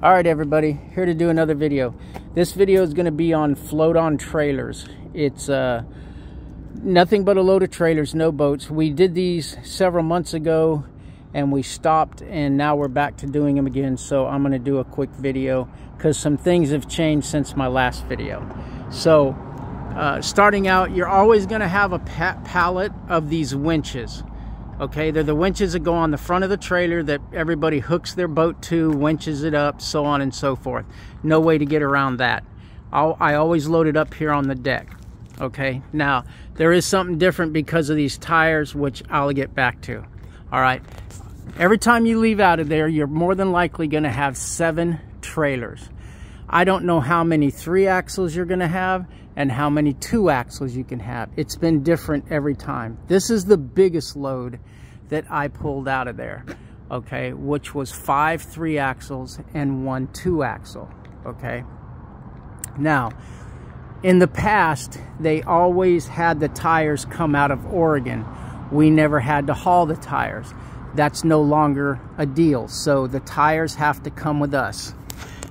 all right everybody here to do another video. This video is going to be on float on trailers. It's uh nothing but a load of trailers no boats. We did these several months ago and we stopped and now we're back to doing them again so i'm going to do a quick video because some things have changed since my last video. So uh, starting out you're always going to have a pallet of these winches Okay, they're the winches that go on the front of the trailer that everybody hooks their boat to, winches it up, so on and so forth. No way to get around that. I'll, I always load it up here on the deck. Okay, now there is something different because of these tires, which I'll get back to. All right, every time you leave out of there, you're more than likely going to have seven trailers. I don't know how many three axles you're going to have and how many two axles you can have. It's been different every time. This is the biggest load that I pulled out of there, okay, which was five three axles and one two axle, okay. Now, in the past, they always had the tires come out of Oregon. We never had to haul the tires. That's no longer a deal. So the tires have to come with us.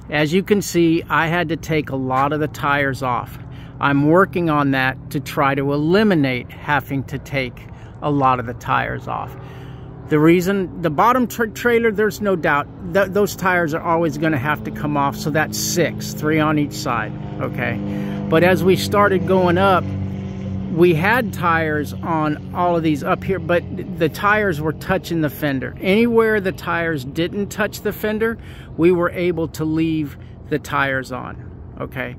As you can see, I had to take a lot of the tires off. I'm working on that to try to eliminate having to take a lot of the tires off. The reason, the bottom tra trailer, there's no doubt, th those tires are always going to have to come off. So that's six, three on each side, okay? But as we started going up, we had tires on all of these up here, but the tires were touching the fender. Anywhere the tires didn't touch the fender, we were able to leave the tires on, okay?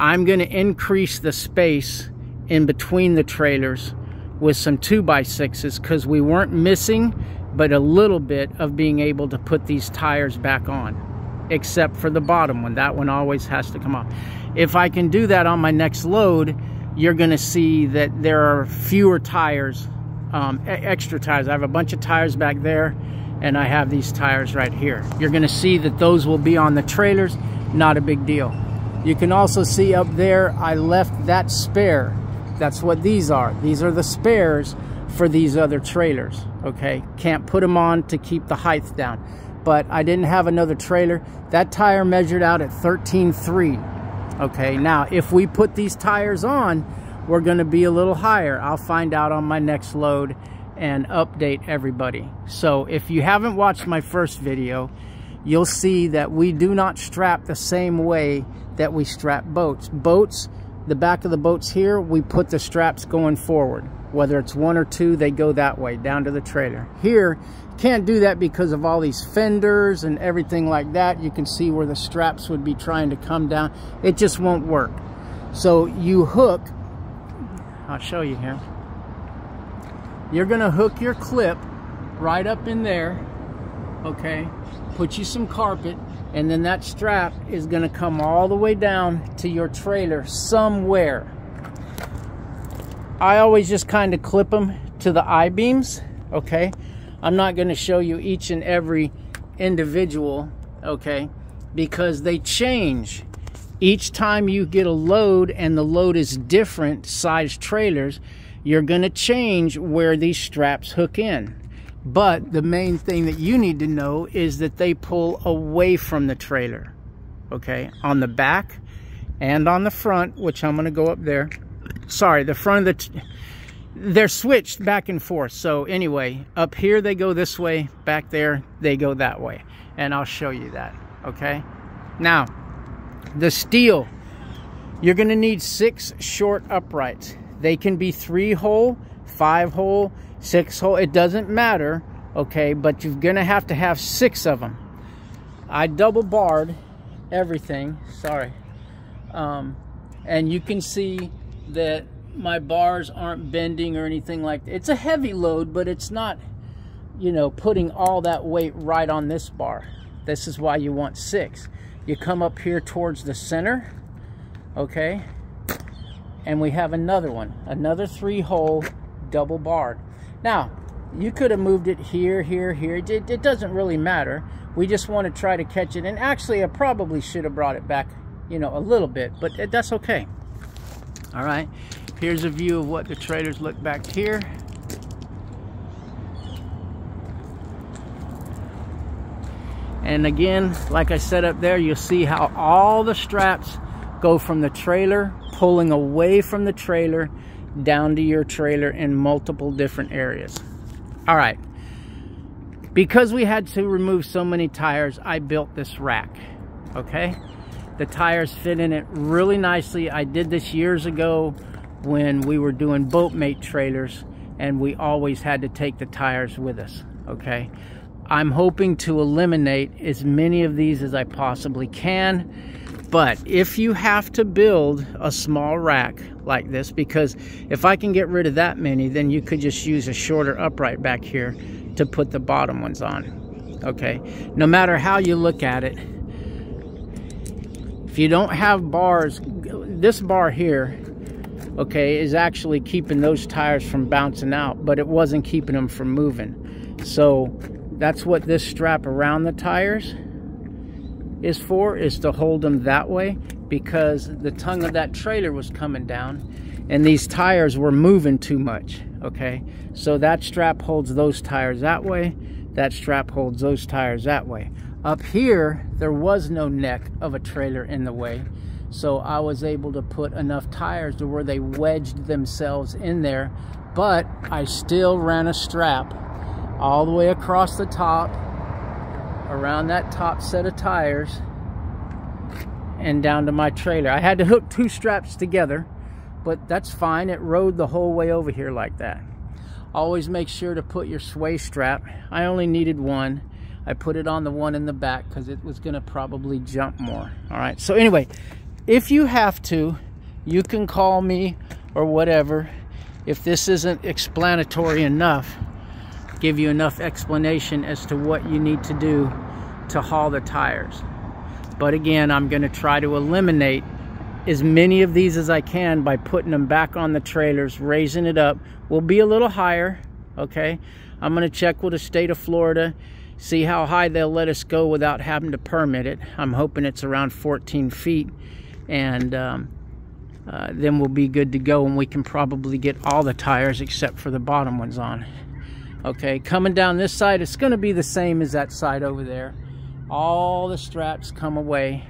I'm going to increase the space in between the trailers with some 2x6s because we weren't missing but a little bit of being able to put these tires back on except for the bottom one. That one always has to come off. If I can do that on my next load, you're going to see that there are fewer tires, um, extra tires. I have a bunch of tires back there and I have these tires right here. You're going to see that those will be on the trailers. Not a big deal. You can also see up there, I left that spare. That's what these are. These are the spares for these other trailers, okay? Can't put them on to keep the height down. But I didn't have another trailer. That tire measured out at 13.3, okay? Now, if we put these tires on, we're gonna be a little higher. I'll find out on my next load and update everybody. So if you haven't watched my first video, you'll see that we do not strap the same way that we strap boats. Boats, the back of the boats here, we put the straps going forward. Whether it's one or two, they go that way, down to the trailer. Here, can't do that because of all these fenders and everything like that. You can see where the straps would be trying to come down. It just won't work. So you hook, I'll show you here. You're gonna hook your clip right up in there, okay? Put you some carpet, and then that strap is going to come all the way down to your trailer somewhere. I always just kind of clip them to the I-beams, okay? I'm not going to show you each and every individual, okay? Because they change. Each time you get a load and the load is different size trailers, you're going to change where these straps hook in. But the main thing that you need to know is that they pull away from the trailer, okay? On the back and on the front, which I'm gonna go up there. Sorry, the front of the, they're switched back and forth. So anyway, up here they go this way, back there they go that way. And I'll show you that, okay? Now, the steel, you're gonna need six short uprights. They can be three hole, five hole, six hole it doesn't matter okay but you're gonna have to have six of them I double barred everything sorry. Um, and you can see that my bars aren't bending or anything like that. it's a heavy load but it's not you know putting all that weight right on this bar. This is why you want six. You come up here towards the center okay and we have another one another three hole double barred now, you could have moved it here, here, here. It, it, doesn't really matter. We just want to try to catch it. And actually, I probably should have brought it back, you know, a little bit, but that's okay. All right, here's a view of what the trailers look back here. And again, like I said up there, you'll see how all the straps go from the trailer, pulling away from the trailer, down to your trailer in multiple different areas. All right. Because we had to remove so many tires, I built this rack, okay? The tires fit in it really nicely. I did this years ago when we were doing boatmate trailers and we always had to take the tires with us, okay? I'm hoping to eliminate as many of these as I possibly can. But if you have to build a small rack like this, because if I can get rid of that many, then you could just use a shorter upright back here to put the bottom ones on. Okay, no matter how you look at it, if you don't have bars, this bar here, okay, is actually keeping those tires from bouncing out, but it wasn't keeping them from moving. So that's what this strap around the tires is for, is to hold them that way because the tongue of that trailer was coming down and these tires were moving too much, okay? So that strap holds those tires that way, that strap holds those tires that way. Up here, there was no neck of a trailer in the way, so I was able to put enough tires to where they wedged themselves in there, but I still ran a strap all the way across the top, around that top set of tires, and down to my trailer. I had to hook two straps together but that's fine. It rode the whole way over here like that. Always make sure to put your sway strap. I only needed one. I put it on the one in the back because it was going to probably jump more. All right. So anyway, if you have to, you can call me or whatever. If this isn't explanatory enough, give you enough explanation as to what you need to do to haul the tires. But again, I'm going to try to eliminate as many of these as I can by putting them back on the trailers, raising it up. We'll be a little higher, okay? I'm going to check with the state of Florida, see how high they'll let us go without having to permit it. I'm hoping it's around 14 feet, and um, uh, then we'll be good to go, and we can probably get all the tires except for the bottom ones on. Okay, coming down this side, it's going to be the same as that side over there. All the straps come away.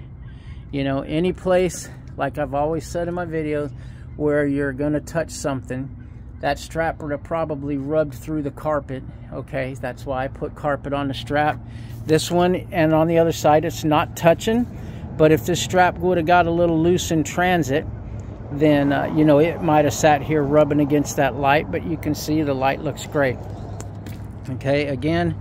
You know, any place like I've always said in my videos, where you're going to touch something, that strap would have probably rubbed through the carpet. Okay, that's why I put carpet on the strap. This one and on the other side, it's not touching. But if this strap would have got a little loose in transit, then, uh, you know, it might have sat here rubbing against that light. But you can see the light looks great. Okay, again,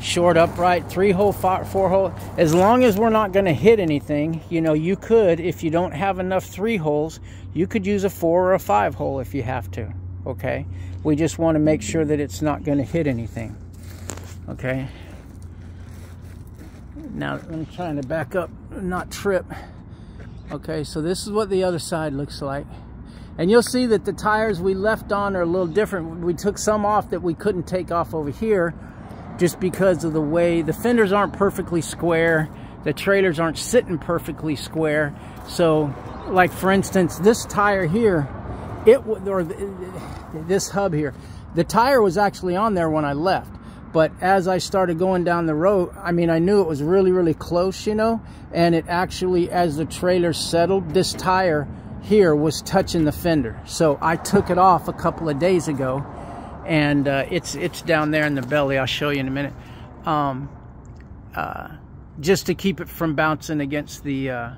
short upright, three hole, four hole. As long as we're not going to hit anything, you know, you could, if you don't have enough three holes, you could use a four or a five hole if you have to. Okay. We just want to make sure that it's not going to hit anything. Okay. Now I'm trying to back up, not trip. Okay, so this is what the other side looks like. And you'll see that the tires we left on are a little different. We took some off that we couldn't take off over here just because of the way the fenders aren't perfectly square. The trailers aren't sitting perfectly square. So like for instance this tire here it or this hub here the tire was actually on there when I left. But as I started going down the road I mean I knew it was really really close you know? And it actually as the trailer settled this tire here was touching the fender so I took it off a couple of days ago and uh, it's it's down there in the belly. I'll show you in a minute. Um, uh, just to keep it from bouncing against the uh,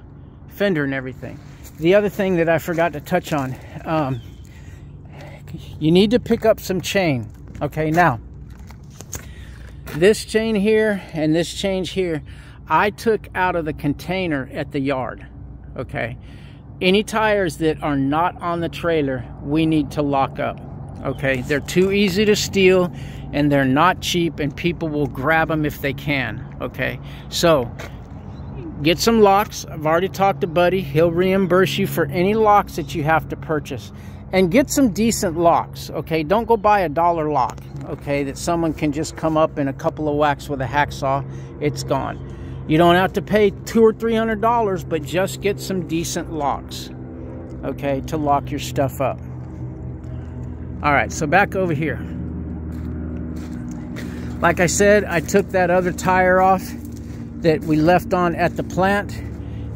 fender and everything. The other thing that I forgot to touch on, um, you need to pick up some chain. Okay, now this chain here and this chain here, I took out of the container at the yard. Okay, any tires that are not on the trailer, we need to lock up okay? They're too easy to steal and they're not cheap and people will grab them if they can okay? So get some locks. I've already talked to buddy. He'll reimburse you for any locks that you have to purchase. And get some decent locks okay? Don't go buy a dollar lock okay that someone can just come up in a couple of whacks with a hacksaw. It's gone you don't have to pay two or three hundred dollars but just get some decent locks okay to lock your stuff up all right, so back over here. Like I said, I took that other tire off that we left on at the plant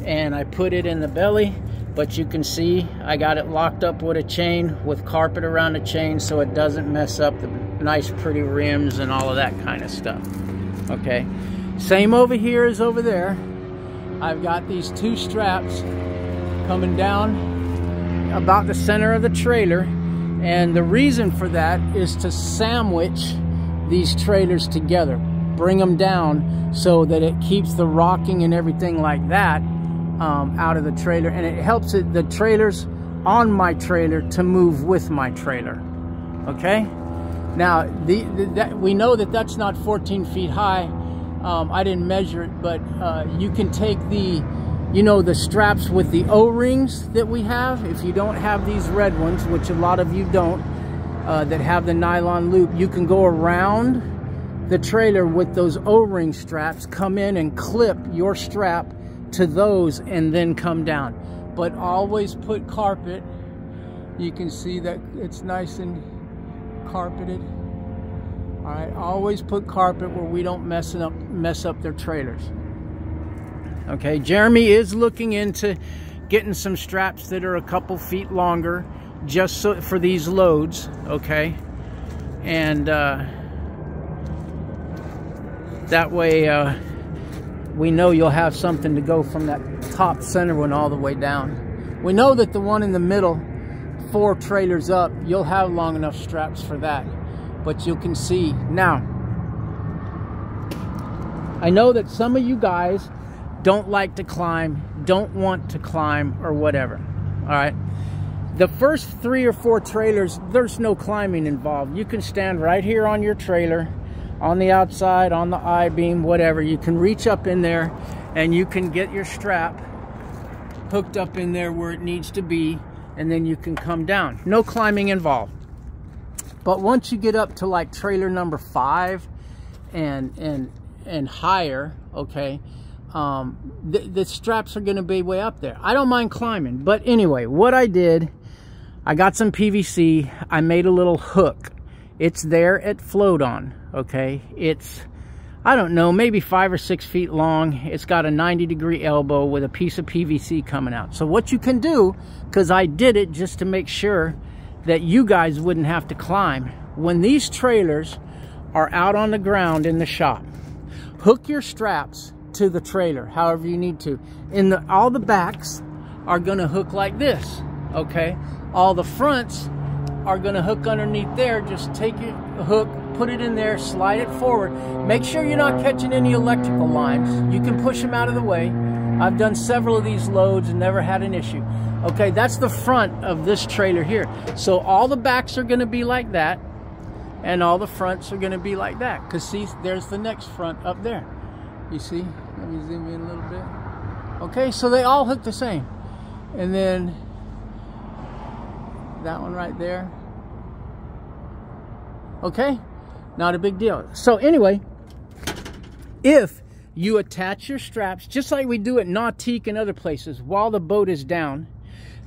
and I put it in the belly but you can see I got it locked up with a chain with carpet around the chain so it doesn't mess up the nice pretty rims and all of that kind of stuff okay same over here as over there. I've got these two straps coming down about the center of the trailer and the reason for that is to sandwich these trailers together. Bring them down so that it keeps the rocking and everything like that um, out of the trailer and it helps it the trailers on my trailer to move with my trailer okay? Now the, the that, we know that that's not 14 feet high um, I didn't measure it but uh, you can take the you know the straps with the o-rings that we have if you don't have these red ones which a lot of you don't uh, that have the nylon loop you can go around the trailer with those o-ring straps come in and clip your strap to those and then come down. But always put carpet. You can see that it's nice and carpeted. Right, always put carpet where we don't mess up mess up their trailers. Okay, Jeremy is looking into getting some straps that are a couple feet longer just so for these loads, okay? And uh, that way uh, we know you'll have something to go from that top center one all the way down. We know that the one in the middle, four trailers up, you'll have long enough straps for that. But you can see now. I know that some of you guys don't like to climb, don't want to climb, or whatever. All right. The first three or four trailers, there's no climbing involved. You can stand right here on your trailer on the outside, on the I-beam, whatever. You can reach up in there and you can get your strap hooked up in there where it needs to be and then you can come down. No climbing involved. But once you get up to like trailer number five and and and higher, okay, um, the, the straps are going to be way up there. I don't mind climbing, but anyway, what I did, I got some PVC. I made a little hook. It's there at Float On okay it's I don't know maybe five or six feet long it's got a 90 degree elbow with a piece of PVC coming out so what you can do because I did it just to make sure that you guys wouldn't have to climb when these trailers are out on the ground in the shop hook your straps to the trailer however you need to in the all the backs are going to hook like this okay all the fronts are going to hook underneath there just take your hook put it in there, slide it forward. Make sure you're not catching any electrical lines. You can push them out of the way. I've done several of these loads and never had an issue. Okay, that's the front of this trailer here. So all the backs are gonna be like that and all the fronts are gonna be like that. Cause see, there's the next front up there. You see? Let me zoom in a little bit. Okay, so they all hook the same. And then that one right there. Okay? Not a big deal. So anyway, if you attach your straps, just like we do at Nautique and other places, while the boat is down,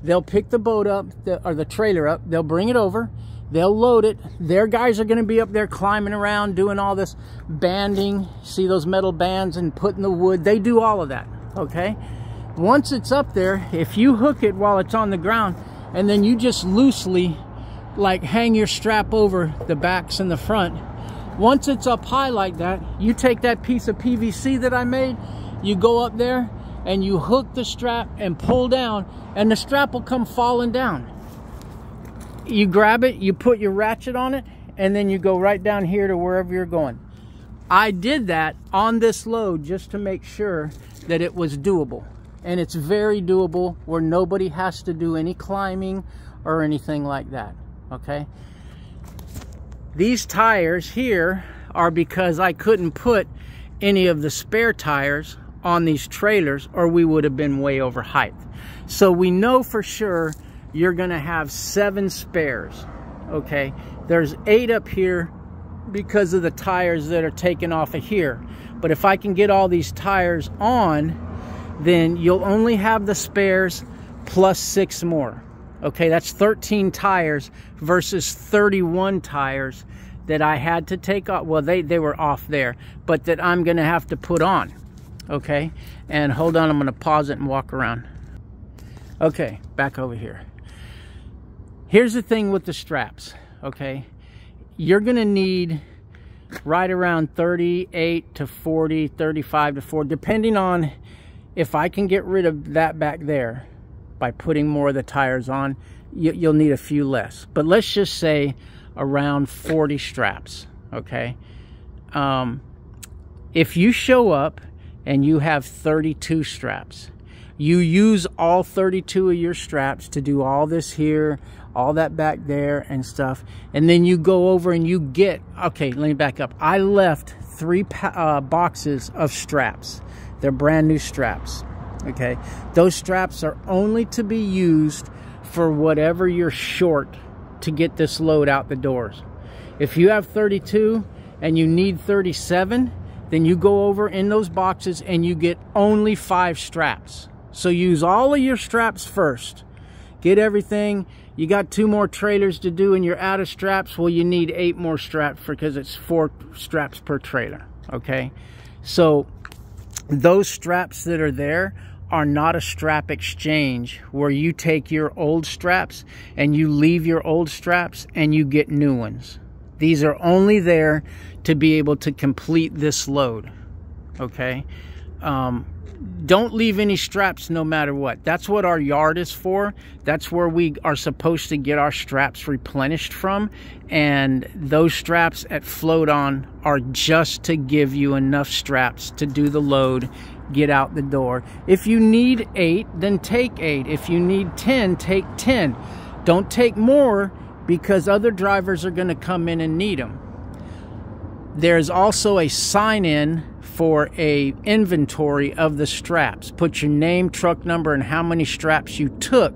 they'll pick the boat up, or the trailer up, they'll bring it over, they'll load it. Their guys are going to be up there climbing around, doing all this banding. See those metal bands and putting the wood. They do all of that, okay? Once it's up there, if you hook it while it's on the ground, and then you just loosely like hang your strap over the backs and the front, once it's up high like that, you take that piece of PVC that I made, you go up there and you hook the strap and pull down and the strap will come falling down. You grab it, you put your ratchet on it, and then you go right down here to wherever you're going. I did that on this load just to make sure that it was doable. And it's very doable where nobody has to do any climbing or anything like that, okay? These tires here are because I couldn't put any of the spare tires on these trailers or we would have been way over height. So we know for sure you're gonna have seven spares, okay? There's eight up here because of the tires that are taken off of here. But if I can get all these tires on, then you'll only have the spares plus six more. Okay, that's 13 tires versus 31 tires that I had to take off. Well, they, they were off there, but that I'm going to have to put on. okay? And hold on, I'm gonna pause it and walk around. Okay, back over here. Here's the thing with the straps, okay? You're gonna need right around 38 to 40, 35 to 40, depending on if I can get rid of that back there by putting more of the tires on, you'll need a few less. But let's just say around 40 straps, okay? Um, if you show up and you have 32 straps, you use all 32 of your straps to do all this here, all that back there and stuff. And then you go over and you get, okay, let me back up. I left three uh, boxes of straps. They're brand new straps, okay? Those straps are only to be used for whatever you're short to get this load out the doors. If you have 32 and you need 37, then you go over in those boxes and you get only five straps. So use all of your straps first. Get everything. You got two more trailers to do and you're out of straps. Well, you need eight more straps because it's four straps per trailer. Okay. So those straps that are there are not a strap exchange where you take your old straps and you leave your old straps and you get new ones. These are only there to be able to complete this load. Okay. Um, don't leave any straps no matter what. That's what our yard is for. That's where we are supposed to get our straps replenished from. And those straps at Float On are just to give you enough straps to do the load, get out the door. If you need eight, then take eight. If you need 10, take 10. Don't take more because other drivers are going to come in and need them. There's also a sign in for a inventory of the straps. Put your name, truck number, and how many straps you took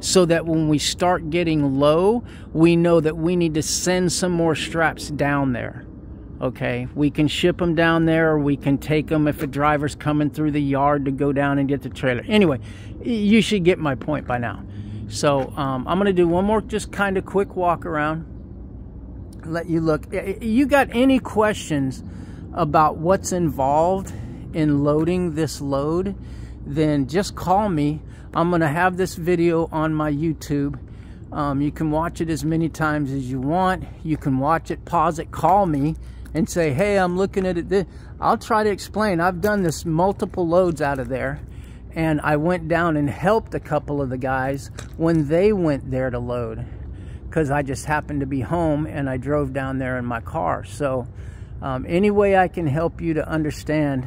so that when we start getting low, we know that we need to send some more straps down there. Okay, we can ship them down there or we can take them if a driver's coming through the yard to go down and get the trailer. Anyway, you should get my point by now. So um, I'm going to do one more just kind of quick walk around. Let you look. You got any questions about what's involved in loading this load, then just call me. I'm going to have this video on my YouTube. Um, you can watch it as many times as you want. You can watch it, pause it, call me and say, hey, I'm looking at it. I'll try to explain. I've done this multiple loads out of there. And I went down and helped a couple of the guys when they went there to load. Because I just happened to be home and I drove down there in my car. So um, any way I can help you to understand,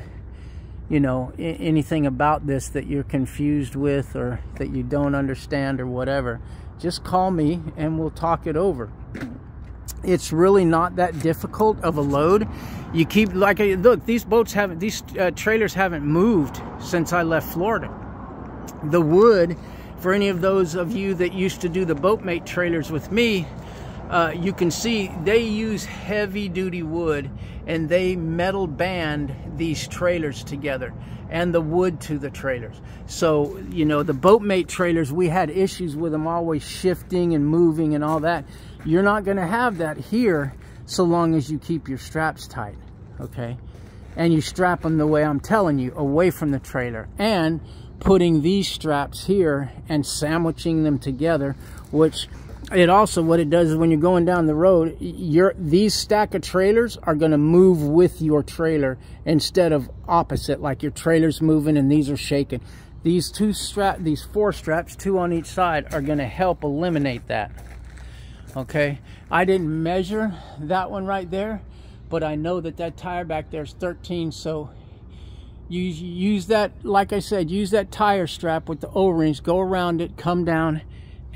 you know, anything about this that you're confused with or that you don't understand or whatever, just call me and we'll talk it over. It's really not that difficult of a load. You keep like look, these boats haven't, these uh, trailers haven't moved since I left Florida. The wood, for any of those of you that used to do the boatmate trailers with me, uh, you can see they use heavy duty wood and they metal band these trailers together and the wood to the trailers. So, you know, the boatmate trailers, we had issues with them always shifting and moving and all that. You're not going to have that here so long as you keep your straps tight, okay? And you strap them the way I'm telling you, away from the trailer. And putting these straps here and sandwiching them together, which it also what it does is when you're going down the road your these stack of trailers are going to move with your trailer instead of opposite like your trailer's moving and these are shaking these two strap these four straps two on each side are going to help eliminate that okay i didn't measure that one right there but i know that that tire back there is 13 so you use that like i said use that tire strap with the o-rings go around it come down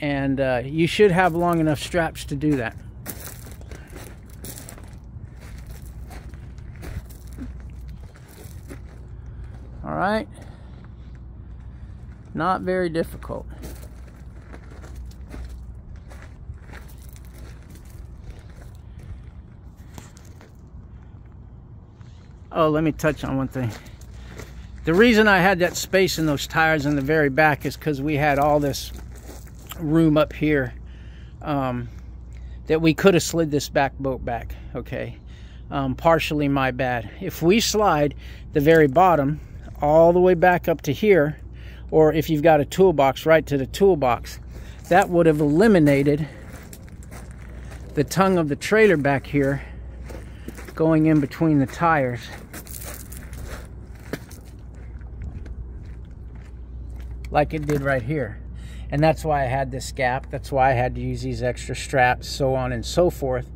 and uh, you should have long enough straps to do that. All right, not very difficult. Oh, let me touch on one thing. The reason I had that space in those tires in the very back is because we had all this room up here um, that we could have slid this back boat back, okay? Um, partially my bad. If we slide the very bottom all the way back up to here, or if you've got a toolbox, right to the toolbox. That would have eliminated the tongue of the trailer back here going in between the tires. Like it did right here. And that's why I had this gap. That's why I had to use these extra straps, so on and so forth.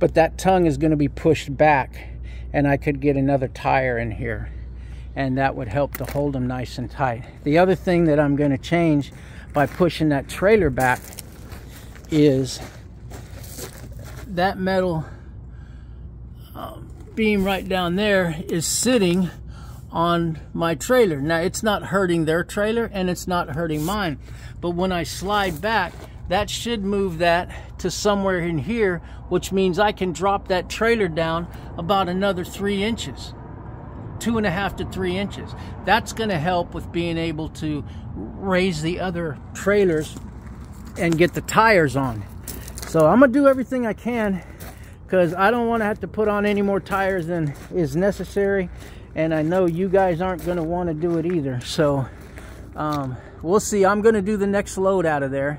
But that tongue is going to be pushed back and I could get another tire in here and that would help to hold them nice and tight. The other thing that I'm going to change by pushing that trailer back is that metal um, beam right down there is sitting on my trailer. Now it's not hurting their trailer and it's not hurting mine. But when I slide back, that should move that to somewhere in here, which means I can drop that trailer down about another three inches, two and a half to three inches. That's gonna help with being able to raise the other trailers and get the tires on. So I'm gonna do everything I can because I don't want to have to put on any more tires than is necessary and I know you guys aren't going to want to do it either so um, we'll see I'm going to do the next load out of there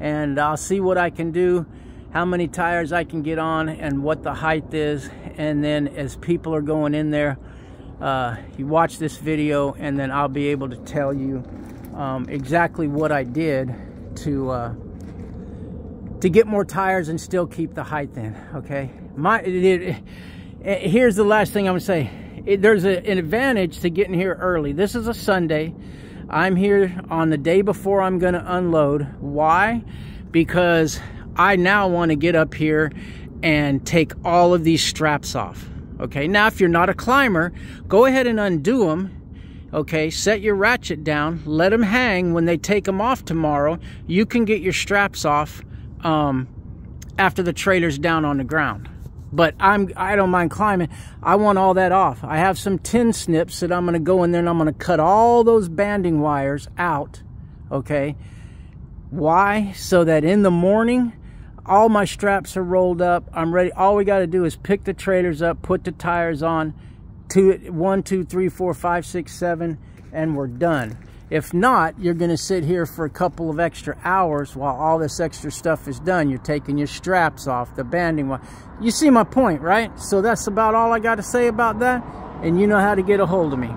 and I'll see what I can do how many tires I can get on and what the height is and then as people are going in there uh, you watch this video and then I'll be able to tell you um, exactly what I did to uh, to get more tires and still keep the height in, okay? My, it, it, it, Here's the last thing I'm gonna say. There's a, an advantage to getting here early. This is a Sunday. I'm here on the day before I'm gonna unload. Why? Because I now wanna get up here and take all of these straps off. Okay, now if you're not a climber, go ahead and undo them okay set your ratchet down let them hang when they take them off tomorrow you can get your straps off um, after the trailer's down on the ground. But I'm I don't mind climbing. I want all that off. I have some tin snips that I'm going to go in there and I'm going to cut all those banding wires out. Okay. Why? So that in the morning, all my straps are rolled up. I'm ready. All we got to do is pick the trailers up, put the tires on, two, one, two, three, four, five, six, seven, and we're done. If not, you're going to sit here for a couple of extra hours while all this extra stuff is done. You're taking your straps off, the banding. You see my point, right? So that's about all I got to say about that. And you know how to get a hold of me.